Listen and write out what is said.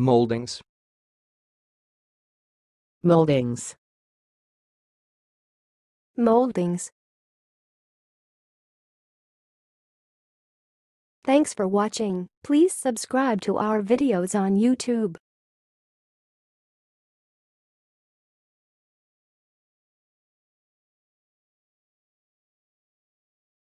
Moldings. Moldings. Moldings. Thanks for watching. Please subscribe to our videos on YouTube.